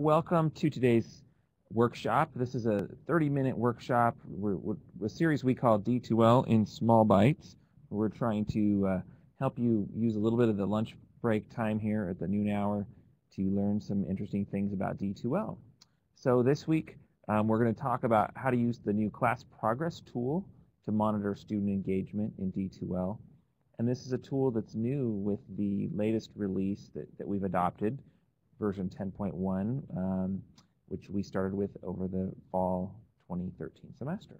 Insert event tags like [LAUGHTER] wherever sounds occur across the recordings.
Welcome to today's workshop. This is a 30-minute workshop, we're, we're, a series we call D2L in small bites. We're trying to uh, help you use a little bit of the lunch break time here at the noon hour to learn some interesting things about D2L. So this week, um, we're going to talk about how to use the new class progress tool to monitor student engagement in D2L. And this is a tool that's new with the latest release that, that we've adopted, version 10.1, um, which we started with over the fall 2013 semester.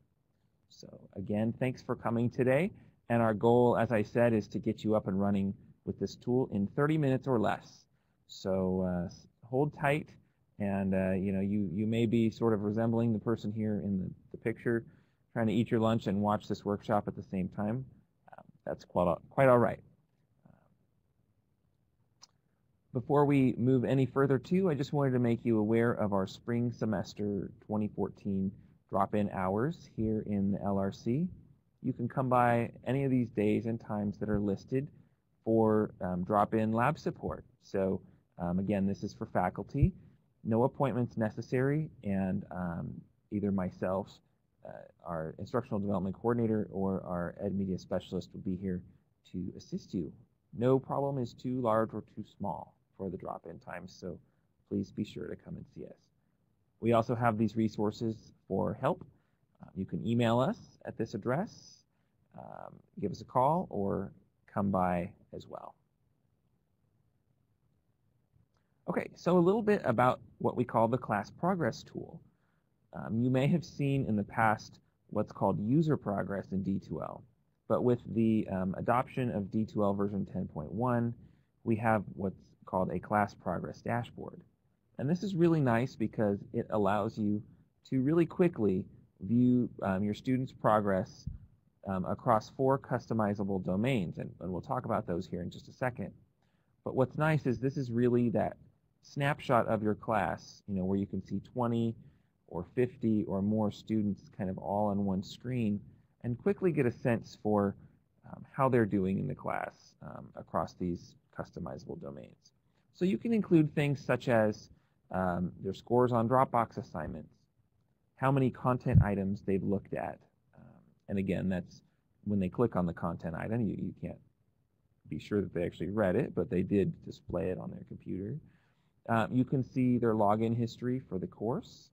So again, thanks for coming today. And our goal, as I said, is to get you up and running with this tool in 30 minutes or less. So uh, hold tight, and uh, you know you you may be sort of resembling the person here in the, the picture, trying to eat your lunch and watch this workshop at the same time. Um, that's quite quite all right. Before we move any further too, I just wanted to make you aware of our spring semester 2014 drop-in hours here in the LRC. You can come by any of these days and times that are listed for um, drop-in lab support. So um, again, this is for faculty. No appointments necessary, and um, either myself, uh, our instructional development coordinator, or our ed media specialist will be here to assist you. No problem is too large or too small for the drop-in times, so please be sure to come and see us. We also have these resources for help. Um, you can email us at this address, um, give us a call, or come by as well. Okay, so a little bit about what we call the class progress tool. Um, you may have seen in the past what's called user progress in D2L, but with the um, adoption of D2L version 10.1, we have what's called a class progress dashboard. And this is really nice because it allows you to really quickly view um, your students' progress um, across four customizable domains. And, and we'll talk about those here in just a second. But what's nice is this is really that snapshot of your class, you know, where you can see 20 or 50 or more students kind of all on one screen and quickly get a sense for um, how they're doing in the class um, across these customizable domains. So you can include things such as um, their scores on Dropbox assignments, how many content items they've looked at. Um, and again, that's when they click on the content item, you, you can't be sure that they actually read it, but they did display it on their computer. Um, you can see their login history for the course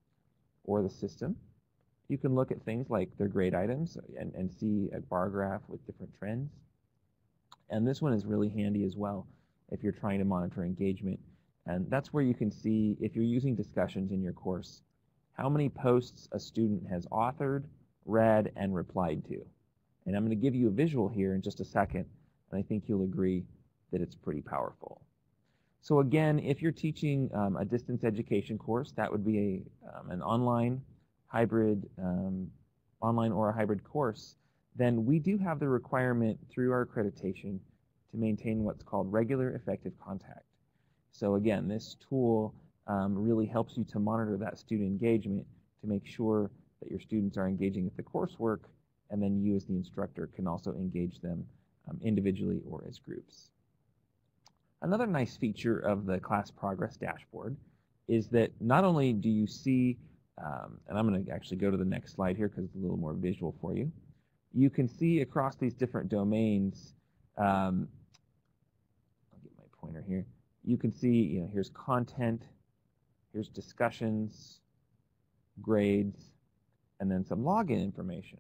or the system. You can look at things like their grade items and, and see a bar graph with different trends. And this one is really handy as well if you're trying to monitor engagement. And that's where you can see, if you're using discussions in your course, how many posts a student has authored, read, and replied to. And I'm going to give you a visual here in just a second, and I think you'll agree that it's pretty powerful. So again, if you're teaching um, a distance education course, that would be a, um, an online, hybrid, um, online or a hybrid course, then we do have the requirement through our accreditation to maintain what's called regular effective contact. So again, this tool um, really helps you to monitor that student engagement to make sure that your students are engaging with the coursework, and then you as the instructor can also engage them um, individually or as groups. Another nice feature of the class progress dashboard is that not only do you see, um, and I'm going to actually go to the next slide here because it's a little more visual for you, you can see across these different domains um, pointer here. You can see, you know, here's content, here's discussions, grades, and then some login information.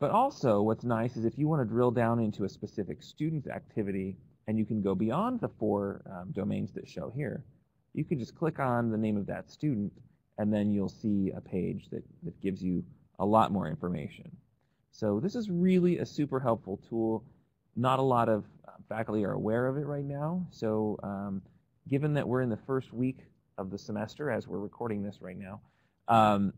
But also what's nice is if you want to drill down into a specific student's activity and you can go beyond the four um, domains that show here, you can just click on the name of that student and then you'll see a page that, that gives you a lot more information. So this is really a super helpful tool. Not a lot of faculty are aware of it right now. So um, given that we're in the first week of the semester as we're recording this right now, um,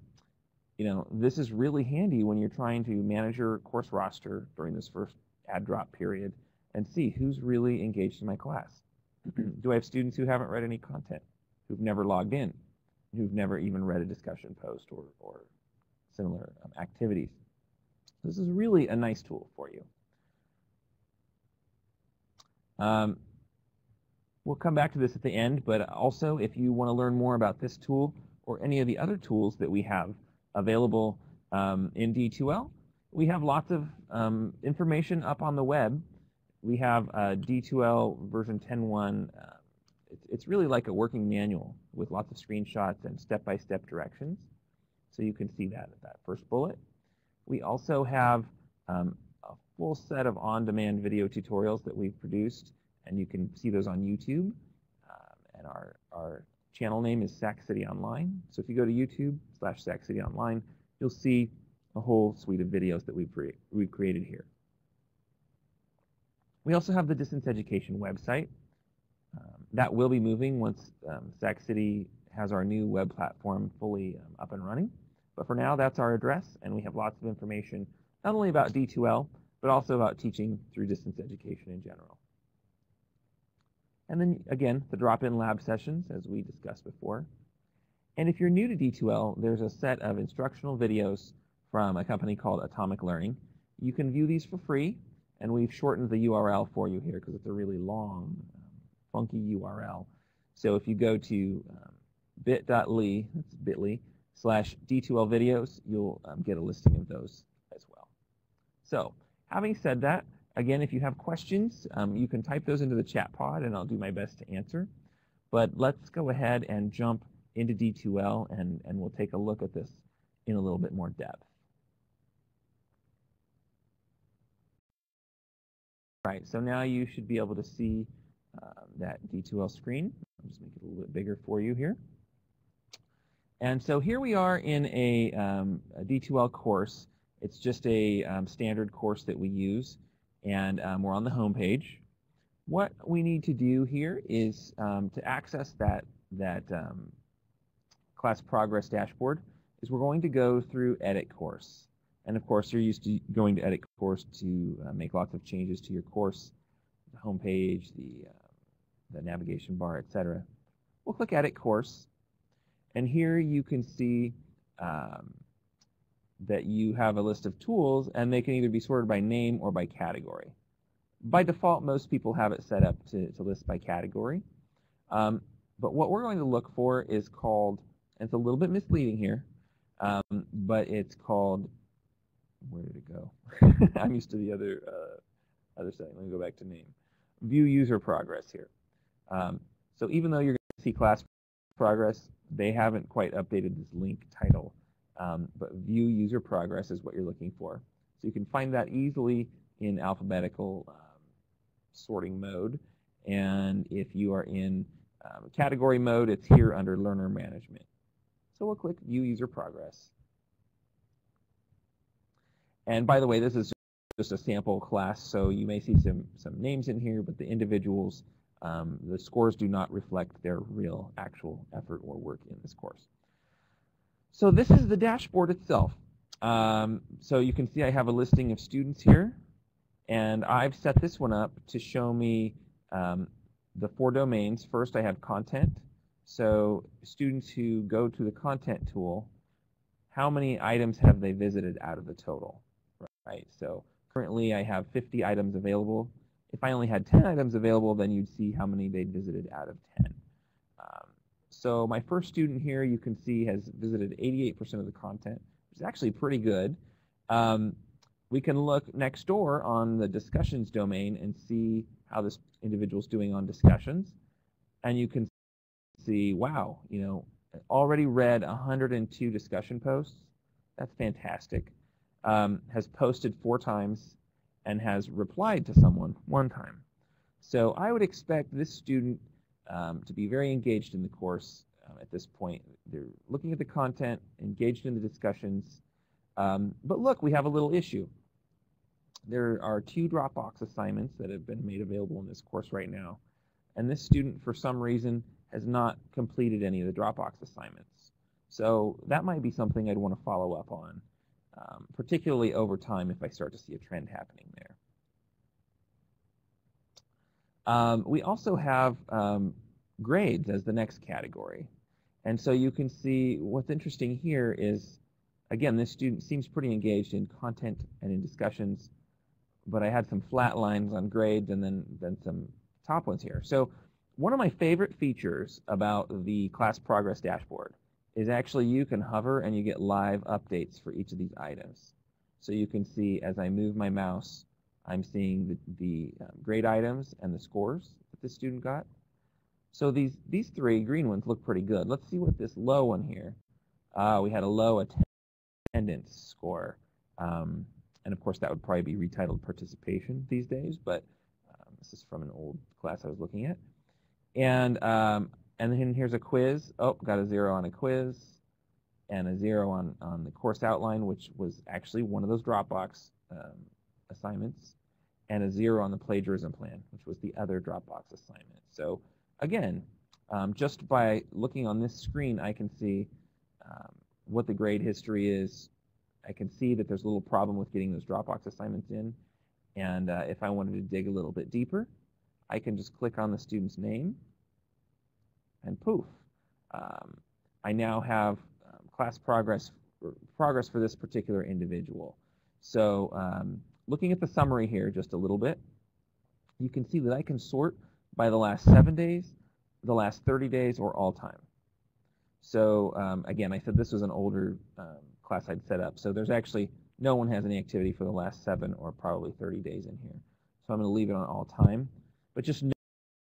you know, this is really handy when you're trying to manage your course roster during this first add drop period and see who's really engaged in my class. [CLEARS THROAT] Do I have students who haven't read any content, who've never logged in, who've never even read a discussion post or, or similar um, activities? This is really a nice tool for you. Um, We'll come back to this at the end, but also if you want to learn more about this tool or any of the other tools that we have available um, in D2L, we have lots of um, information up on the web. We have uh, D2L version 10.1. Uh, it's, it's really like a working manual with lots of screenshots and step-by-step -step directions. So you can see that at that first bullet. We also have um, full set of on-demand video tutorials that we've produced, and you can see those on YouTube. Um, and our, our channel name is Sac City Online. So if you go to YouTube slash Sac City Online, you'll see a whole suite of videos that we've, we've created here. We also have the distance education website. Um, that will be moving once um, Sac City has our new web platform fully um, up and running. But for now, that's our address, and we have lots of information, not only about D2L, but also about teaching through distance education in general. And then, again, the drop-in lab sessions, as we discussed before. And if you're new to D2L, there's a set of instructional videos from a company called Atomic Learning. You can view these for free, and we've shortened the URL for you here because it's a really long, um, funky URL. So if you go to um, bit.ly, that's bit.ly, slash D2L videos, you'll um, get a listing of those as well. So having said that, again, if you have questions, um, you can type those into the chat pod and I'll do my best to answer. But let's go ahead and jump into D2L and, and we'll take a look at this in a little bit more depth. Right, so now you should be able to see uh, that D2L screen. I'll just make it a little bit bigger for you here. And so here we are in a um, a D2L course. It's just a um, standard course that we use, and um, we're on the home page. What we need to do here is um, to access that, that um, class progress dashboard is we're going to go through edit course. And of course, you're used to going to edit course to uh, make lots of changes to your course, the home page, the, uh, the navigation bar, etc. We'll click edit course and here you can see um, that you have a list of tools and they can either be sorted by name or by category. By default, most people have it set up to, to list by category. Um, but what we're going to look for is called, it's a little bit misleading here, um, but it's called, where did it go? [LAUGHS] I'm used to the other, uh, other setting. Let me go back to name. View user progress here. Um, so even though you're going to see class progress, they haven't quite updated this link title, um, but view user progress is what you're looking for. So you can find that easily in alphabetical um, sorting mode. And if you are in um, category mode, it's here under learner management. So we'll click view user progress. And by the way, this is just a sample class, so you may see some, some names in here, but the individuals um, the scores do not reflect their real actual effort or work in this course. So this is the dashboard itself. Um, so you can see I have a listing of students here, and I've set this one up to show me um, the four domains. First, I have content. So students who go to the content tool, how many items have they visited out of the total? Right. So currently I have 50 items available. If I only had 10 items available, then you'd see how many they'd visited out of 10. So my first student here, you can see, has visited 88% of the content, which is actually pretty good. Um, we can look next door on the discussions domain and see how this individual is doing on discussions. And you can see, wow, you know, already read 102 discussion posts. That's fantastic. Um, has posted four times and has replied to someone one time. So I would expect this student um, to be very engaged in the course uh, at this point. They're looking at the content, engaged in the discussions. Um, but look, we have a little issue. There are two Dropbox assignments that have been made available in this course right now. And this student, for some reason, has not completed any of the Dropbox assignments. So that might be something I'd want to follow up on um, particularly over time if I start to see a trend happening there. Um, we also have um, grades as the next category. And so you can see what's interesting here is, again, this student seems pretty engaged in content and in discussions, but I had some flat lines on grades and then, then some top ones here. So one of my favorite features about the class progress dashboard is actually you can hover and you get live updates for each of these items. So you can see as I move my mouse, I'm seeing the, the um, grade items and the scores that the student got. So these, these three green ones look pretty good. Let's see what this low one here. Uh, we had a low attendance score. Um, and of course, that would probably be retitled participation these days, but um, this is from an old class I was looking at. And, um, and then here's a quiz. Oh, got a zero on a quiz and a zero on, on the course outline, which was actually one of those Dropbox um, assignments, and a zero on the plagiarism plan, which was the other Dropbox assignment. So again, um, just by looking on this screen, I can see um, what the grade history is. I can see that there's a little problem with getting those Dropbox assignments in. And uh, if I wanted to dig a little bit deeper, I can just click on the student's name and poof. Um, I now have um, class progress progress for this particular individual. So um, looking at the summary here just a little bit, you can see that I can sort by the last seven days, the last 30 days, or all time. So um, again, I said this was an older um, class I'd set up. So there's actually no one has any activity for the last seven or probably 30 days in here. So I'm going to leave it on all time. But just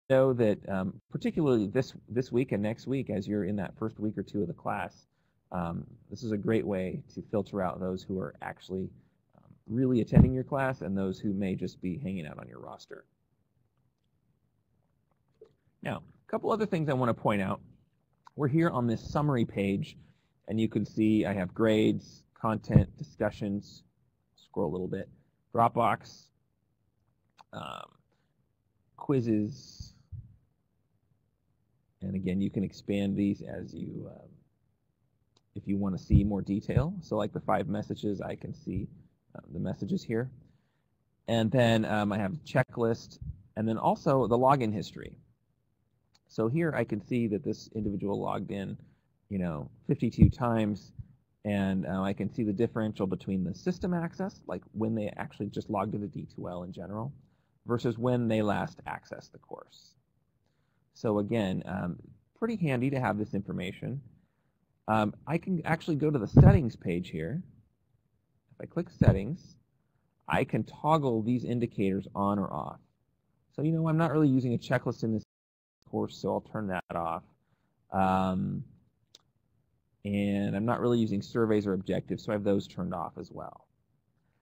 know that um, particularly this this week and next week, as you're in that first week or two of the class, um, this is a great way to filter out those who are actually really attending your class and those who may just be hanging out on your roster. Now, a couple other things I want to point out. We're here on this summary page, and you can see I have grades, content, discussions, scroll a little bit, Dropbox, um, quizzes, and again, you can expand these as you, um, if you want to see more detail. So like the five messages, I can see um, the messages here. And then um, I have checklist, and then also the login history. So here I can see that this individual logged in, you know, 52 times, and uh, I can see the differential between the system access, like when they actually just logged into D2L in general, versus when they last accessed the course. So again, um, pretty handy to have this information. Um, I can actually go to the settings page here. I click settings, I can toggle these indicators on or off. So you know, I'm not really using a checklist in this course, so I'll turn that off. Um, and I'm not really using surveys or objectives, so I have those turned off as well.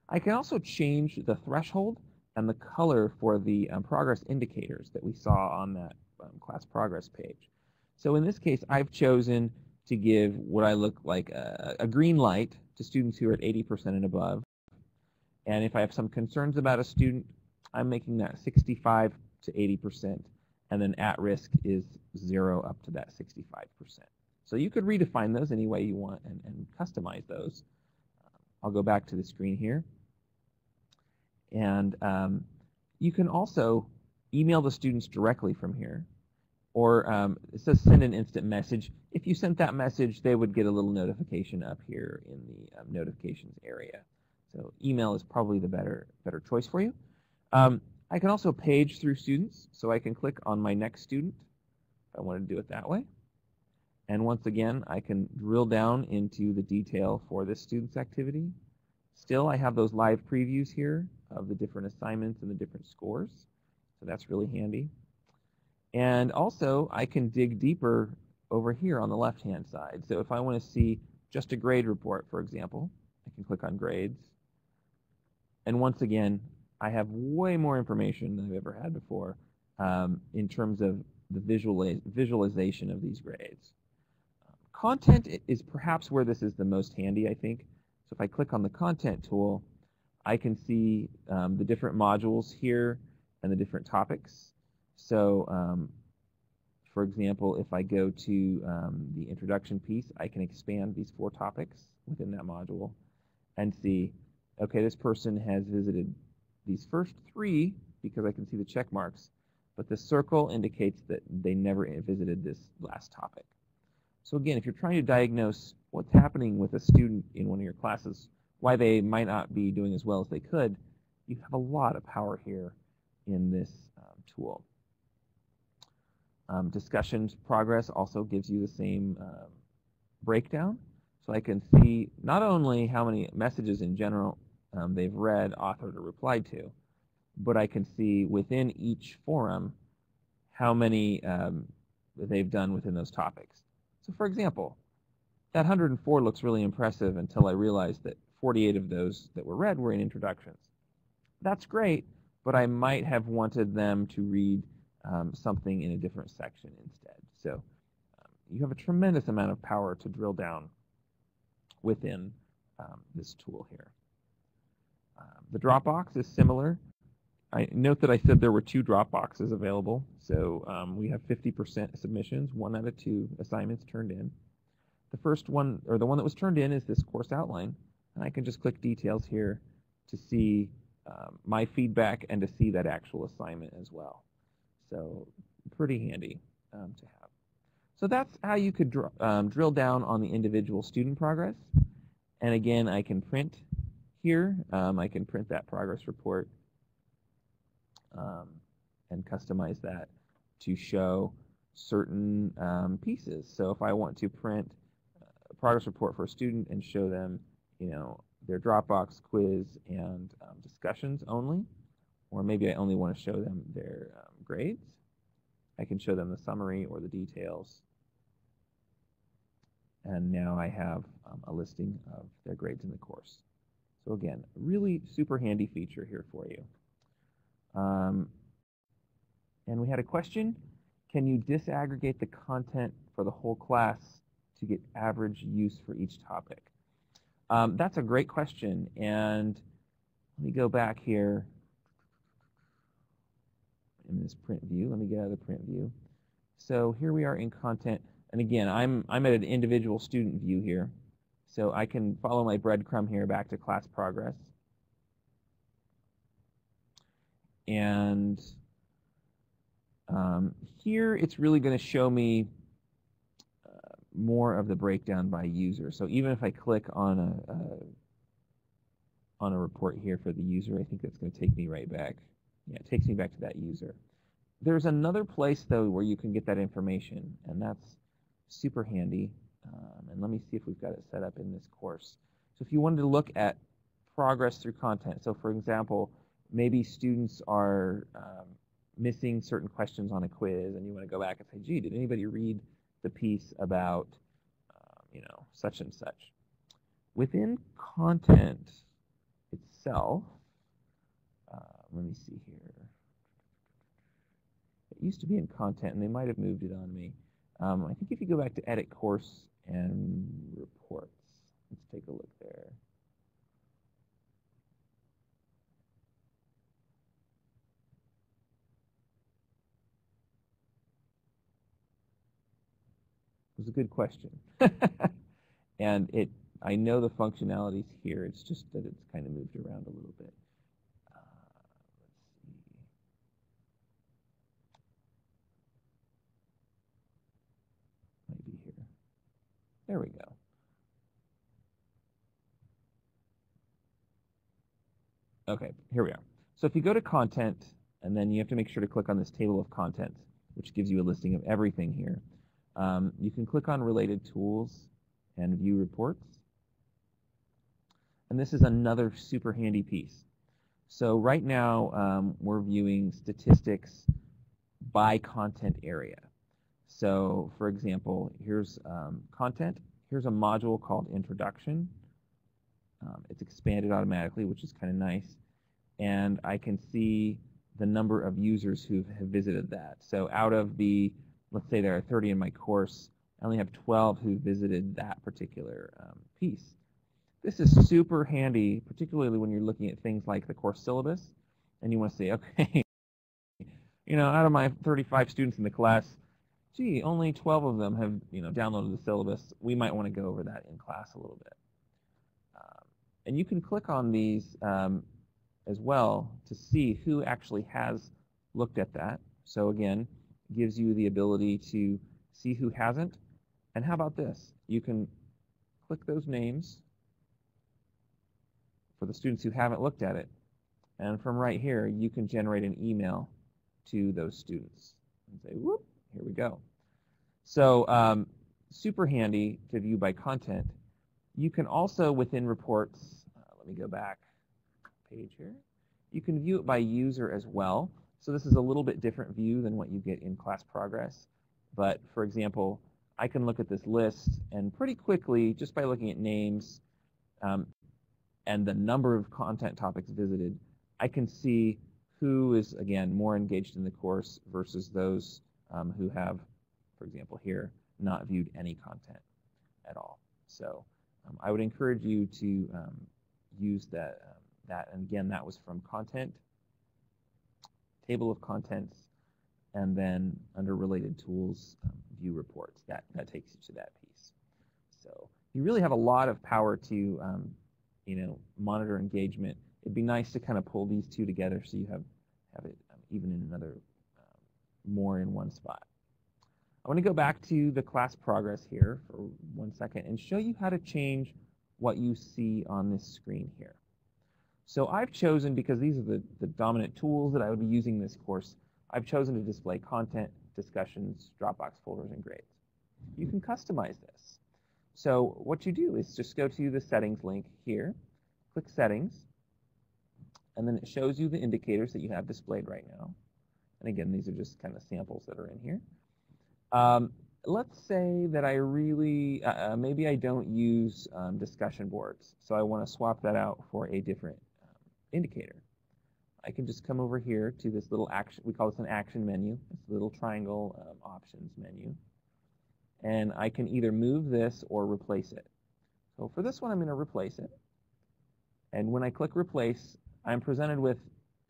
I can also change the threshold and the color for the um, progress indicators that we saw on that um, class progress page. So in this case, I've chosen to give what I look like a, a green light to students who are at 80% and above. And if I have some concerns about a student, I'm making that 65 to 80%, and then at risk is 0 up to that 65%. So you could redefine those any way you want and, and customize those. I'll go back to the screen here. And um, you can also email the students directly from here. Or um, it says send an instant message. If you sent that message, they would get a little notification up here in the um, notifications area. So email is probably the better, better choice for you. Um, I can also page through students, so I can click on my next student if I want to do it that way. And once again, I can drill down into the detail for this student's activity. Still, I have those live previews here of the different assignments and the different scores. So that's really handy. And also, I can dig deeper over here on the left-hand side. So if I want to see just a grade report, for example, I can click on grades. And once again, I have way more information than I've ever had before um, in terms of the visualiz visualization of these grades. Content is perhaps where this is the most handy, I think. So if I click on the content tool, I can see um, the different modules here and the different topics. So um, for example, if I go to um, the introduction piece, I can expand these four topics within that module and see, okay, this person has visited these first three because I can see the check marks, but the circle indicates that they never visited this last topic. So again, if you're trying to diagnose what's happening with a student in one of your classes, why they might not be doing as well as they could, you have a lot of power here in this um, tool. Um, discussions progress also gives you the same um, breakdown. So I can see not only how many messages in general um, they've read, authored, or replied to, but I can see within each forum how many um, they've done within those topics. So for example, that 104 looks really impressive until I realized that 48 of those that were read were in introductions. That's great, but I might have wanted them to read um, something in a different section instead. So um, you have a tremendous amount of power to drill down within um, this tool here. Um, the Dropbox is similar. I note that I said there were two Dropboxes available. So um, we have 50% submissions, one out of two assignments turned in. The first one, or the one that was turned in, is this course outline. And I can just click details here to see um, my feedback and to see that actual assignment as well. So pretty handy um, to have. So that's how you could dr um, drill down on the individual student progress. And again, I can print here. Um, I can print that progress report um, and customize that to show certain um, pieces. So if I want to print a progress report for a student and show them, you know, their Dropbox quiz and um, discussions only, or maybe I only want to show them their um, grades, I can show them the summary or the details. And now I have um, a listing of their grades in the course. So again, really super handy feature here for you. Um, and we had a question. Can you disaggregate the content for the whole class to get average use for each topic? Um, that's a great question. And let me go back here in this print view. Let me get out of the print view. So here we are in content. And again, I'm, I'm at an individual student view here. So I can follow my breadcrumb here back to class progress. And um, here it's really going to show me uh, more of the breakdown by user. So even if I click on a, a on a report here for the user, I think that's going to take me right back. Yeah, it takes me back to that user. There's another place though where you can get that information, and that's super handy. Um, and let me see if we've got it set up in this course. So if you wanted to look at progress through content, so for example, maybe students are um, missing certain questions on a quiz and you want to go back and say, gee, did anybody read the piece about, uh, you know, such and such? Within content itself, let me see here. It used to be in content and they might have moved it on me. Um, I think if you go back to edit course and reports, let's take a look there. It was a good question. [LAUGHS] and it, I know the functionalities here. It's just that it's kind of moved around a little bit. Uh, let's see. Maybe here. There we go. Okay, here we are. So if you go to content, and then you have to make sure to click on this table of contents, which gives you a listing of everything here. Um, you can click on related tools and view reports. And this is another super handy piece. So right now um, we're viewing statistics by content area. So for example, here's um, content. Here's a module called introduction. Um, it's expanded automatically, which is kind of nice. And I can see the number of users who have visited that. So out of the let's say there are 30 in my course, I only have 12 who visited that particular um, piece. This is super handy, particularly when you're looking at things like the course syllabus, and you want to say, okay, [LAUGHS] you know, out of my 35 students in the class, gee, only 12 of them have, you know, downloaded the syllabus. We might want to go over that in class a little bit. Um, and you can click on these um, as well to see who actually has looked at that. So again, gives you the ability to see who hasn't. And how about this? You can click those names for the students who haven't looked at it. And from right here, you can generate an email to those students and say, whoop, here we go. So um, super handy to view by content. You can also, within reports, uh, let me go back page here. You can view it by user as well. So this is a little bit different view than what you get in class progress. But for example, I can look at this list and pretty quickly, just by looking at names um, and the number of content topics visited, I can see who is, again, more engaged in the course versus those um, who have, for example, here, not viewed any content at all. So um, I would encourage you to um, use that, um, that. And again, that was from content, table of contents, and then under related tools, um, view reports. That, that takes you to that piece. So you really have a lot of power to, um, you know, monitor engagement it'd be nice to kind of pull these two together so you have, have it um, even in another, more in one spot. I want to go back to the class progress here for one second and show you how to change what you see on this screen here. So I've chosen, because these are the, the dominant tools that I would be using this course, I've chosen to display content, discussions, Dropbox folders, and grades. You can customize this. So what you do is just go to the settings link here, click settings, and then it shows you the indicators that you have displayed right now. And again, these are just kind of samples that are in here. Um, let's say that I really, uh, uh, maybe I don't use um, discussion boards, so I want to swap that out for a different um, indicator. I can just come over here to this little action, we call this an action menu, this little triangle um, options menu, and I can either move this or replace it. So for this one, I'm going to replace it. And when I click replace, I'm presented with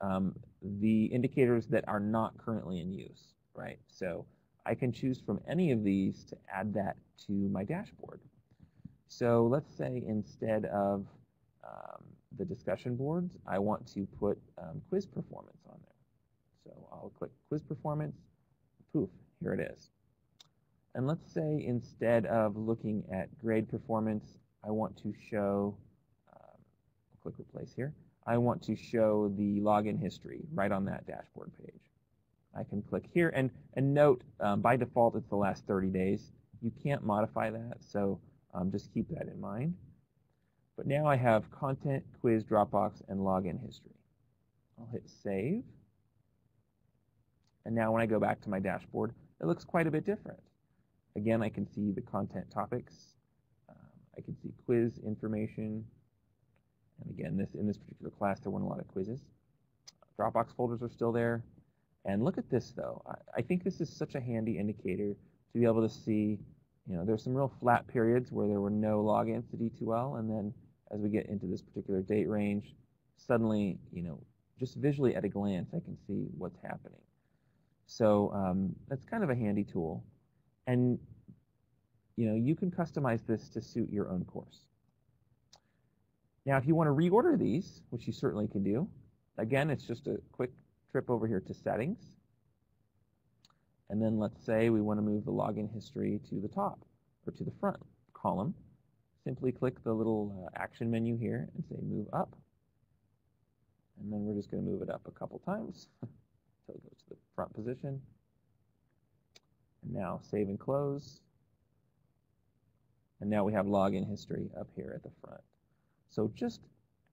um, the indicators that are not currently in use, right? So I can choose from any of these to add that to my dashboard. So let's say instead of um, the discussion boards, I want to put um, quiz performance on there. So I'll click quiz performance, poof, here it is. And let's say instead of looking at grade performance, I want to show, um, click replace here, I want to show the login history right on that dashboard page. I can click here and, and note um, by default it's the last 30 days. You can't modify that, so um, just keep that in mind. But now I have content, quiz, Dropbox, and login history. I'll hit save. And now when I go back to my dashboard, it looks quite a bit different. Again, I can see the content topics. Um, I can see quiz information, and again, this in this particular class, there weren't a lot of quizzes. Dropbox folders are still there. And look at this, though. I, I think this is such a handy indicator to be able to see, you know, there's some real flat periods where there were no logins to D2L, and then as we get into this particular date range, suddenly, you know, just visually at a glance, I can see what's happening. So um, that's kind of a handy tool. And, you know, you can customize this to suit your own course. Now, if you want to reorder these, which you certainly can do, again, it's just a quick trip over here to settings. And then let's say we want to move the login history to the top or to the front column. Simply click the little uh, action menu here and say move up. And then we're just going to move it up a couple times [LAUGHS] until it goes to the front position. And now save and close. And now we have login history up here at the front. So just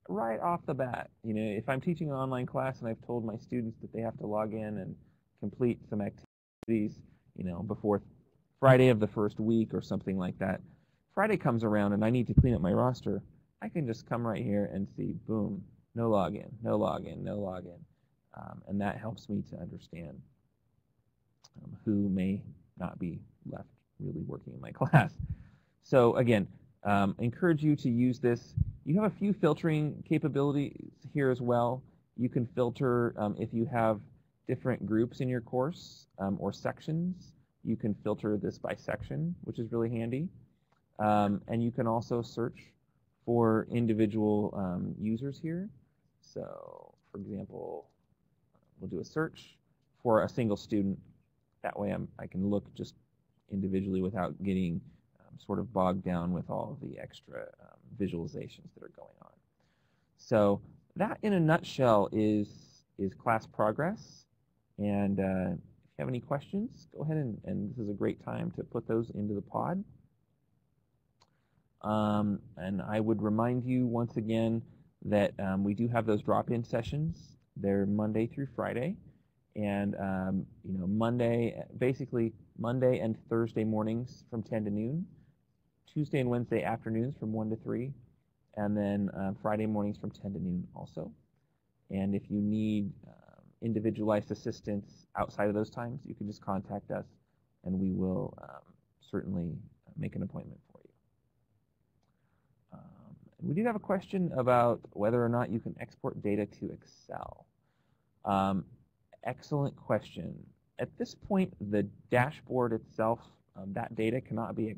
right off the bat, you know, if I'm teaching an online class and I've told my students that they have to log in and complete some activities, you know, before Friday of the first week or something like that, Friday comes around and I need to clean up my roster, I can just come right here and see, boom, no login, no login, no login. Um, and that helps me to understand um, who may not be left really working in my [LAUGHS] class. So again, um, encourage you to use this you have a few filtering capabilities here as well. You can filter um, if you have different groups in your course um, or sections. You can filter this by section, which is really handy. Um, and you can also search for individual um, users here. So, for example, we'll do a search for a single student. That way I'm, I can look just individually without getting sort of bogged down with all the extra um, visualizations that are going on. So that in a nutshell is, is class progress. And uh, if you have any questions, go ahead and, and this is a great time to put those into the pod. Um, and I would remind you once again that um, we do have those drop-in sessions. They're Monday through Friday. And, um, you know, Monday, basically Monday and Thursday mornings from 10 to noon. Tuesday and Wednesday afternoons from 1 to 3. And then uh, Friday mornings from 10 to noon also. And if you need um, individualized assistance outside of those times, you can just contact us and we will um, certainly make an appointment for you. Um, we did have a question about whether or not you can export data to Excel. Um, excellent question. At this point, the dashboard itself, um, that data cannot be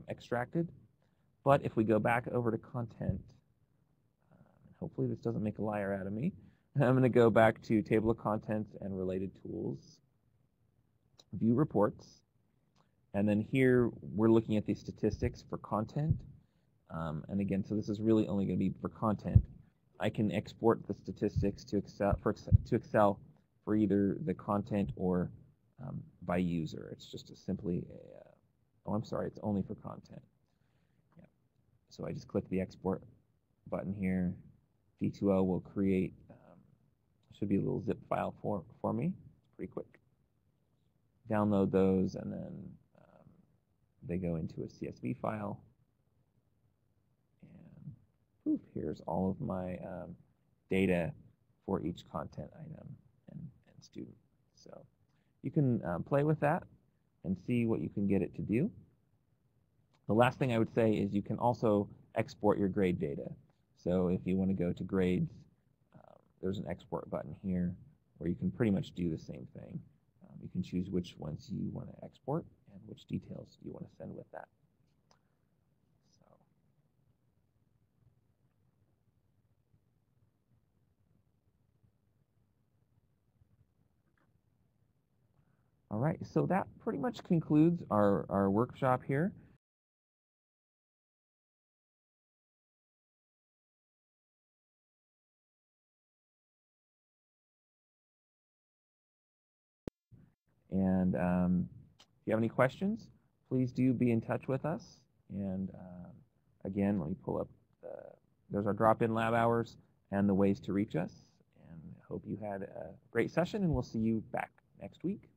um, extracted. But if we go back over to content, uh, hopefully this doesn't make a liar out of me, [LAUGHS] I'm going to go back to table of contents and related tools, view reports, and then here we're looking at the statistics for content. Um, and again, so this is really only going to be for content. I can export the statistics to Excel for to Excel for either the content or um, by user. It's just a simply a, uh, oh, I'm sorry, it's only for content. Yeah. So I just click the export button here. D2L will create, um, should be a little zip file for, for me. It's pretty quick. Download those and then um, they go into a CSV file. And poof, here's all of my um, data for each content item and, and student. So you can um, play with that and see what you can get it to do. The last thing I would say is you can also export your grade data. So if you want to go to grades, um, there's an export button here where you can pretty much do the same thing. Um, you can choose which ones you want to export and which details you want to send with that. All right, so that pretty much concludes our, our workshop here. And um, if you have any questions, please do be in touch with us. And uh, again, let me pull up, the, there's our drop-in lab hours and the ways to reach us. And hope you had a great session, and we'll see you back next week.